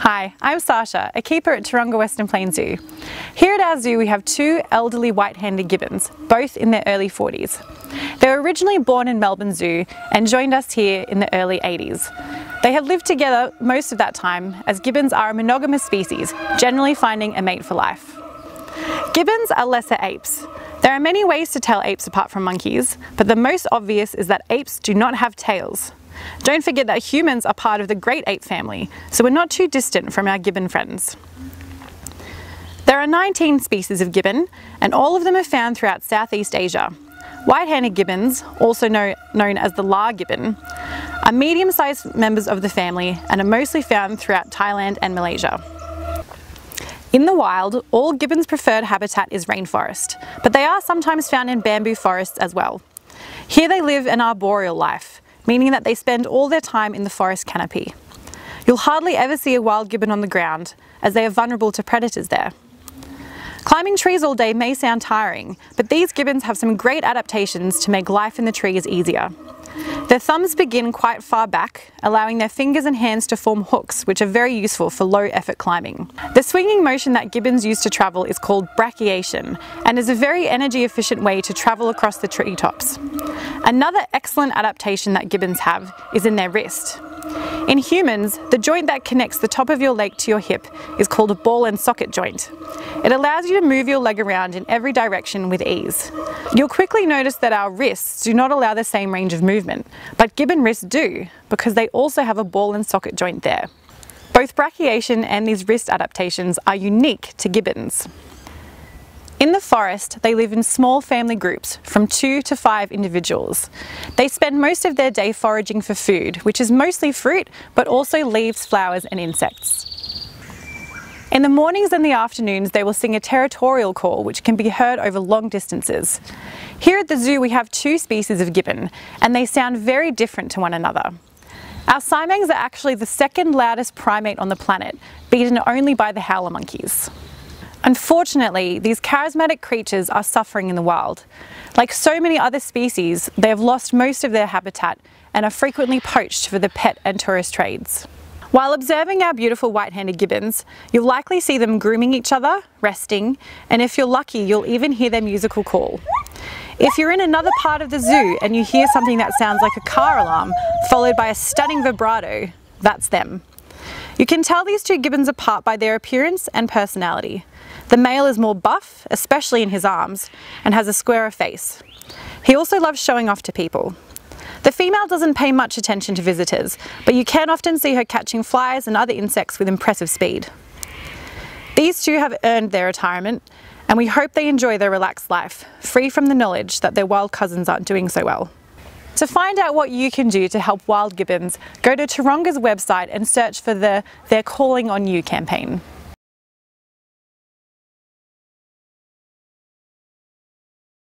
Hi, I'm Sasha, a keeper at Taronga Western Plains Zoo. Here at our zoo we have two elderly white-handed gibbons, both in their early 40s. They were originally born in Melbourne Zoo and joined us here in the early 80s. They have lived together most of that time as gibbons are a monogamous species, generally finding a mate for life. Gibbons are lesser apes. There are many ways to tell apes apart from monkeys, but the most obvious is that apes do not have tails. Don't forget that humans are part of the great ape family, so we're not too distant from our gibbon friends. There are 19 species of gibbon, and all of them are found throughout Southeast Asia. White-handed gibbons, also know, known as the lar gibbon, are medium-sized members of the family and are mostly found throughout Thailand and Malaysia. In the wild, all gibbons' preferred habitat is rainforest, but they are sometimes found in bamboo forests as well. Here they live an arboreal life, meaning that they spend all their time in the forest canopy. You'll hardly ever see a wild gibbon on the ground, as they are vulnerable to predators there. Climbing trees all day may sound tiring, but these gibbons have some great adaptations to make life in the trees easier. Their thumbs begin quite far back, allowing their fingers and hands to form hooks, which are very useful for low effort climbing. The swinging motion that gibbons use to travel is called brachiation, and is a very energy efficient way to travel across the treetops. Another excellent adaptation that gibbons have is in their wrist. In humans, the joint that connects the top of your leg to your hip is called a ball and socket joint. It allows you to move your leg around in every direction with ease. You'll quickly notice that our wrists do not allow the same range of movement, but gibbon wrists do, because they also have a ball and socket joint there. Both brachiation and these wrist adaptations are unique to gibbons. In the forest, they live in small family groups from two to five individuals. They spend most of their day foraging for food, which is mostly fruit, but also leaves, flowers and insects. In the mornings and the afternoons, they will sing a territorial call, which can be heard over long distances. Here at the zoo, we have two species of gibbon, and they sound very different to one another. Our siamangs are actually the second loudest primate on the planet, beaten only by the howler monkeys. Unfortunately, these charismatic creatures are suffering in the wild. Like so many other species, they have lost most of their habitat and are frequently poached for the pet and tourist trades. While observing our beautiful white-handed gibbons, you'll likely see them grooming each other, resting, and if you're lucky, you'll even hear their musical call. If you're in another part of the zoo and you hear something that sounds like a car alarm, followed by a stunning vibrato, that's them. You can tell these two gibbons apart by their appearance and personality. The male is more buff, especially in his arms, and has a squarer face. He also loves showing off to people. The female doesn't pay much attention to visitors, but you can often see her catching flies and other insects with impressive speed. These two have earned their retirement, and we hope they enjoy their relaxed life, free from the knowledge that their wild cousins aren't doing so well. To find out what you can do to help wild gibbons, go to Taronga's website and search for the They're Calling on You campaign.